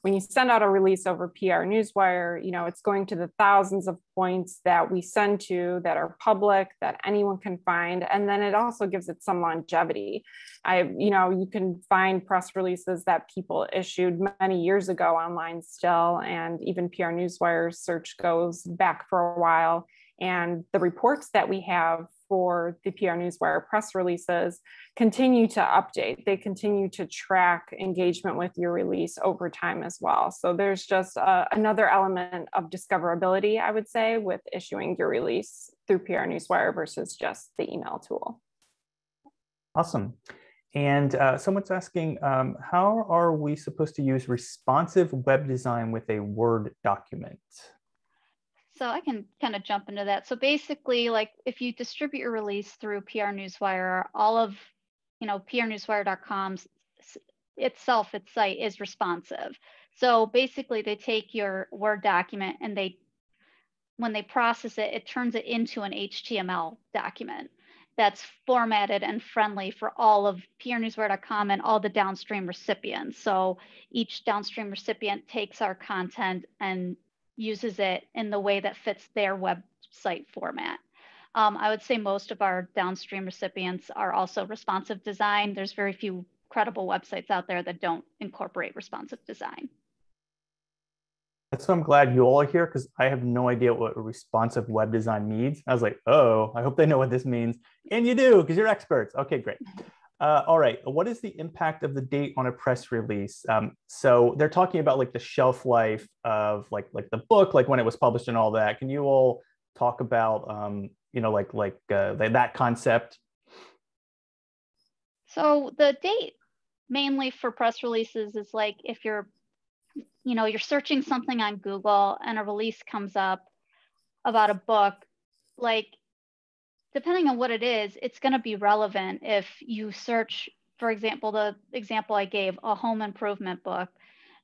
When you send out a release over PR Newswire, you know, it's going to the thousands of points that we send to that are public, that anyone can find. And then it also gives it some longevity. I, you know, you can find press releases that people issued many years ago online still, and even PR Newswire search goes back for a while. And the reports that we have for the PR Newswire press releases continue to update. They continue to track engagement with your release over time as well. So there's just uh, another element of discoverability, I would say, with issuing your release through PR Newswire versus just the email tool. Awesome. And uh, someone's asking, um, how are we supposed to use responsive web design with a Word document? So I can kind of jump into that. So basically, like if you distribute your release through PR Newswire, all of you know prnewswire.com itself, its site is responsive. So basically, they take your Word document and they, when they process it, it turns it into an HTML document that's formatted and friendly for all of prnewswire.com and all the downstream recipients. So each downstream recipient takes our content and uses it in the way that fits their website format. Um, I would say most of our downstream recipients are also responsive design. There's very few credible websites out there that don't incorporate responsive design. That's so I'm glad you all are here because I have no idea what responsive web design means. I was like, oh, I hope they know what this means. And you do because you're experts. Okay, great. Uh, all right. What is the impact of the date on a press release? Um, so they're talking about like the shelf life of like like the book, like when it was published and all that. Can you all talk about um, you know like like uh, that concept? So the date mainly for press releases is like if you're, you know, you're searching something on Google and a release comes up about a book, like depending on what it is, it's going to be relevant if you search, for example, the example I gave, a home improvement book.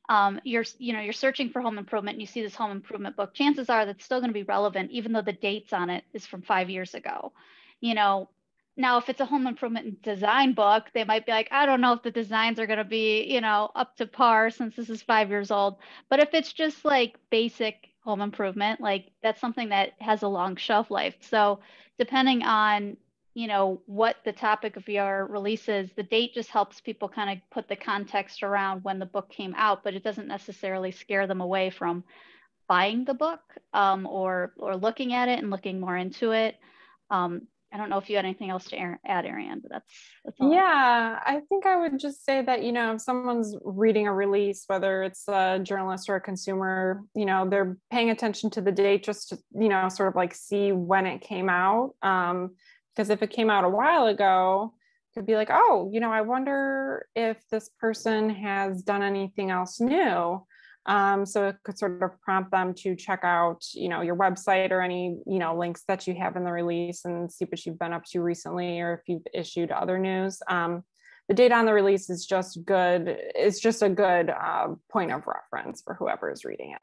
Um, you're, you know, you're searching for home improvement and you see this home improvement book. Chances are that's still going to be relevant, even though the dates on it is from five years ago. You know, now if it's a home improvement design book they might be like i don't know if the designs are going to be you know up to par since this is five years old but if it's just like basic home improvement like that's something that has a long shelf life. So depending on you know what the topic of your release is the date just helps people kind of put the context around when the book came out but it doesn't necessarily scare them away from buying the book um, or or looking at it and looking more into it. Um, I don't know if you had anything else to add, Ariane, but that's, that's. Yeah, I think I would just say that, you know, if someone's reading a release, whether it's a journalist or a consumer, you know, they're paying attention to the date just to, you know, sort of like see when it came out. Um, because if it came out a while ago, could be like, oh, you know, I wonder if this person has done anything else new. Um, so it could sort of prompt them to check out, you know, your website or any, you know, links that you have in the release and see what you've been up to recently or if you've issued other news. Um, the data on the release is just good. It's just a good uh, point of reference for whoever is reading it.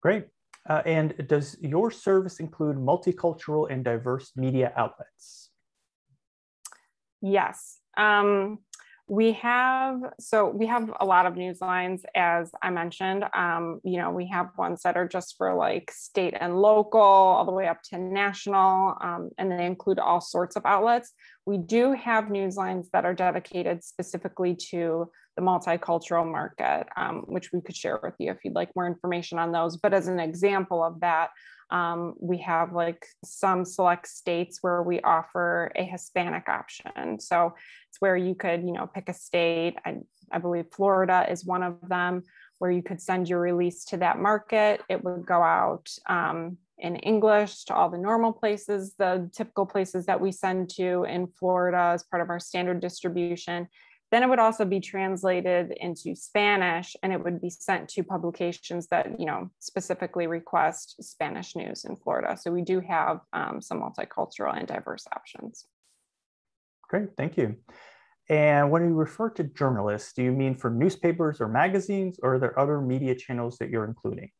Great. Uh, and does your service include multicultural and diverse media outlets? Yes. Um, we have, so we have a lot of news lines, as I mentioned. Um, you know, we have ones that are just for like state and local, all the way up to national, um, and they include all sorts of outlets. We do have news lines that are dedicated specifically to the multicultural market, um, which we could share with you if you'd like more information on those. But as an example of that, um, we have like some select states where we offer a Hispanic option. So it's where you could, you know, pick a state. I, I believe Florida is one of them where you could send your release to that market. It would go out um, in English to all the normal places, the typical places that we send to in Florida as part of our standard distribution. Then it would also be translated into Spanish and it would be sent to publications that, you know, specifically request Spanish news in Florida. So we do have um, some multicultural and diverse options. Great, thank you. And when you refer to journalists, do you mean for newspapers or magazines, or are there other media channels that you're including?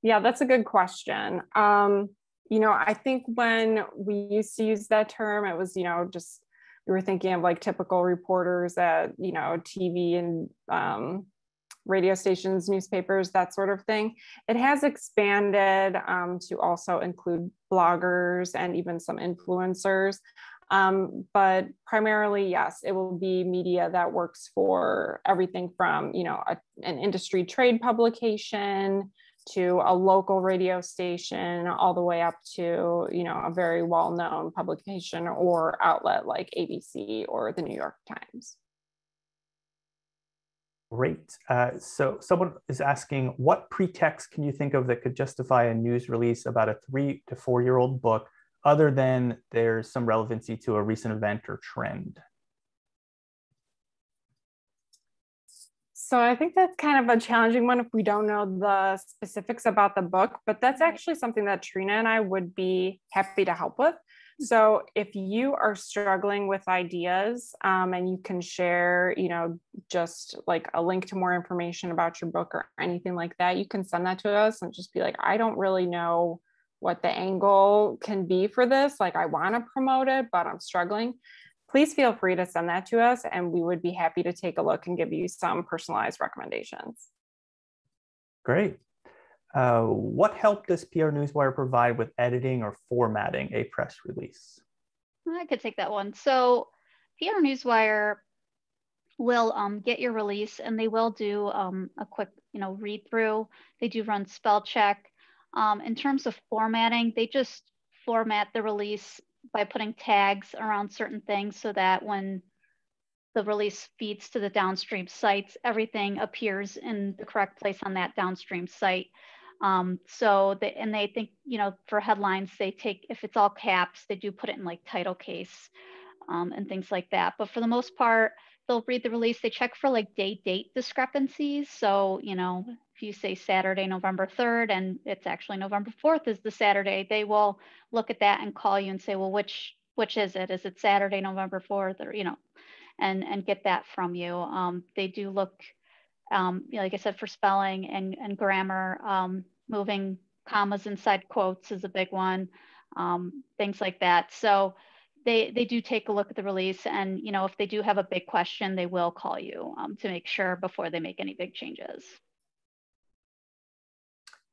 Yeah, that's a good question. Um, you know, I think when we used to use that term, it was, you know, just we were thinking of like typical reporters at you know tv and um, radio stations newspapers that sort of thing. It has expanded um, to also include bloggers and even some influencers. Um, but primarily yes it will be media that works for everything from you know a, an industry trade publication to a local radio station all the way up to you know a very well-known publication or outlet like abc or the new york times. Great. Uh, so someone is asking what pretext can you think of that could justify a news release about a three to four year old book other than there's some relevancy to a recent event or trend So I think that's kind of a challenging one if we don't know the specifics about the book, but that's actually something that Trina and I would be happy to help with. So if you are struggling with ideas um, and you can share, you know, just like a link to more information about your book or anything like that, you can send that to us and just be like, I don't really know what the angle can be for this. Like I want to promote it, but I'm struggling please feel free to send that to us and we would be happy to take a look and give you some personalized recommendations. Great. Uh, what help does PR Newswire provide with editing or formatting a press release? I could take that one. So PR Newswire will um, get your release and they will do um, a quick you know, read through. They do run spell check. Um, in terms of formatting, they just format the release by putting tags around certain things so that when the release feeds to the downstream sites, everything appears in the correct place on that downstream site. Um, so and they think, you know, for headlines, they take, if it's all caps, they do put it in like title case. um, and things like that. But for the most part, they'll read the release. They check for like day date discrepancies. So, you know, if you say Saturday, November 3rd, and it's actually November 4th is the Saturday, they will look at that and call you and say, well, which which is it? Is it Saturday, November 4th, or you know, and and get that from you. Um, they do look, um, you know, like I said, for spelling and and grammar. Um, moving commas inside quotes is a big one. Um, things like that. So they they do take a look at the release, and you know, if they do have a big question, they will call you um, to make sure before they make any big changes.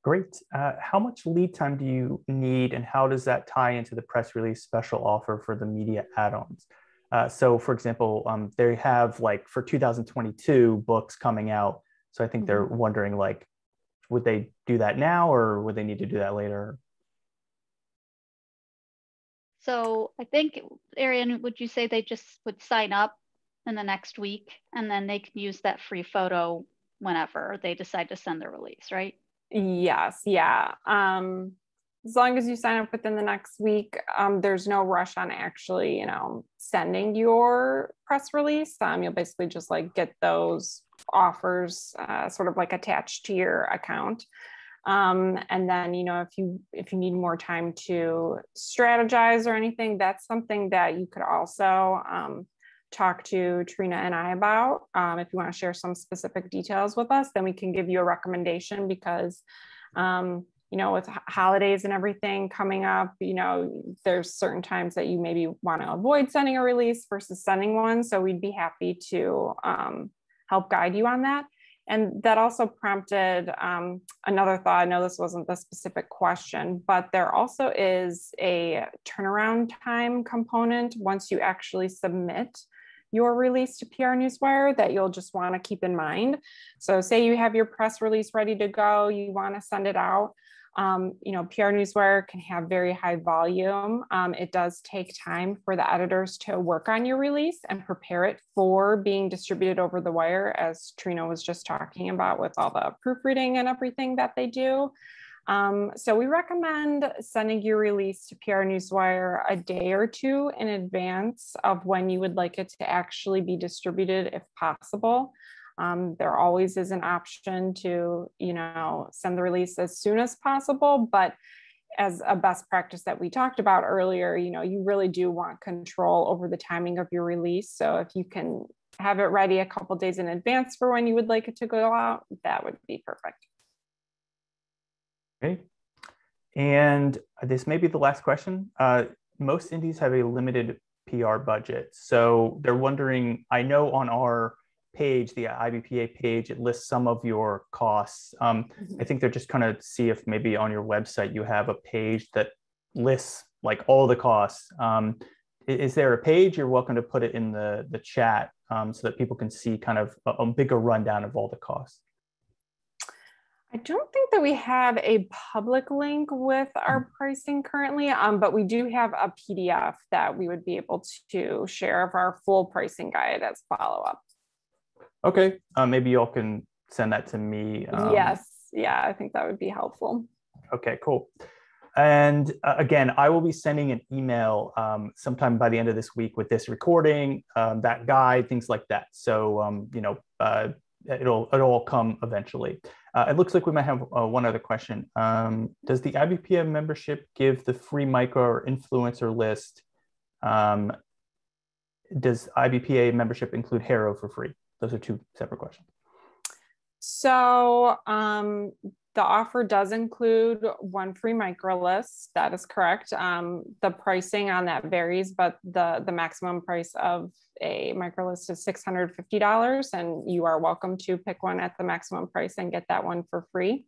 Great. Uh, how much lead time do you need and how does that tie into the press release special offer for the media add-ons? Uh, so for example, um, they have like for 2022 books coming out. So I think they're mm-hmm. wondering like, would they do that now or would they need to do that later? So I think, Arian, would you say they just would sign up in the next week and then they can use that free photo whenever they decide to send their release, right? Yes, yeah. Um, as long as you sign up within the next week, um, there's no rush on actually, you know, sending your press release. Um, you'll basically just like get those offers uh, sort of like attached to your account. Um, and then, you know, if you if you need more time to strategize or anything, that's something that you could also um, talk to Trina and I about. Um, if you want to share some specific details with us, then we can give you a recommendation because, um, you know, with holidays and everything coming up, you know, there's certain times that you maybe want to avoid sending a release versus sending one. So we'd be happy to um, help guide you on that. And that also prompted um, another thought. I know this wasn't the specific question, but there also is a turnaround time component once you actually submit your release to PR Newswire that you'll just want to keep in mind. So, say you have your press release ready to go, you want to send it out. Um, you know, PR Newswire can have very high volume. Um, it does take time for the editors to work on your release and prepare it for being distributed over the wire, as Trina was just talking about with all the proofreading and everything that they do. Um, so we recommend sending your release to PR Newswire a day or two in advance of when you would like it to actually be distributed if possible. Um, there always is an option to, you know, send the release as soon as possible, but as a best practice that we talked about earlier, you know, you really do want control over the timing of your release. So if you can have it ready a couple days in advance for when you would like it to go out, that would be perfect. Okay. And this may be the last question. Uh, most indies have a limited PR budget. So they're wondering, I know on our page, the IBPA page, it lists some of your costs. Um, mm-hmm. I think they're just kind of see if maybe on your website you have a page that lists like all the costs. Um, is there a page? You're welcome to put it in the, the chat um, so that people can see kind of a, a bigger rundown of all the costs. I don't think that we have a public link with our hmm. pricing currently, um, but we do have a PDF that we would be able to share of our full pricing guide as follow up. Okay, uh, maybe y'all can send that to me. Um, yes, yeah, I think that would be helpful. Okay, cool. And uh, again, I will be sending an email um, sometime by the end of this week with this recording, um, that guide, things like that. So, um, you know, uh, it'll it'll all come eventually. Uh, it looks like we might have uh, one other question. Um, does the IBPA membership give the free micro or influencer list? Um, does IBPA membership include HARO for free? Those are two separate questions. So um, the offer does include one free micro list. That is correct. Um, the pricing on that varies, but the, the maximum price of a micro list is $650, and you are welcome to pick one at the maximum price and get that one for free.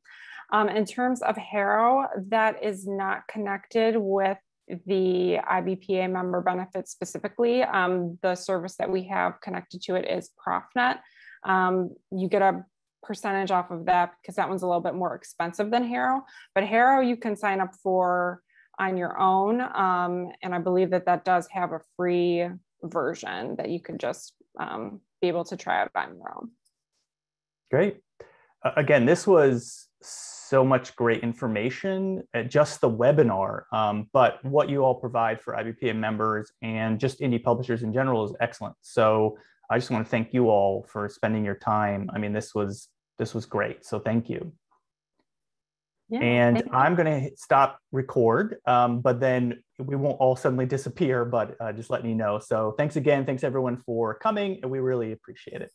Um, in terms of HARO, that is not connected with the IBPA member benefits specifically. Um, the service that we have connected to it is ProfNet. Um, you get a percentage off of that because that one's a little bit more expensive than HARO. But HARO you can sign up for on your own. Um, and I believe that that does have a free version that you could just um, be able to try out on your own. Great. Uh, again, this was so much great information at just the webinar. Um, but what you all provide for IBPA members and just indie publishers in general is excellent. So I just want to thank you all for spending your time. I mean, this was this was great. So thank you. Yeah, and I'm going to stop record, um, but then we won't all suddenly disappear, but uh, just letting you know. So thanks again. Thanks everyone for coming, and we really appreciate it.